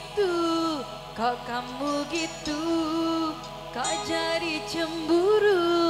gitu Kok kamu gitu? Kok jadi cemburu?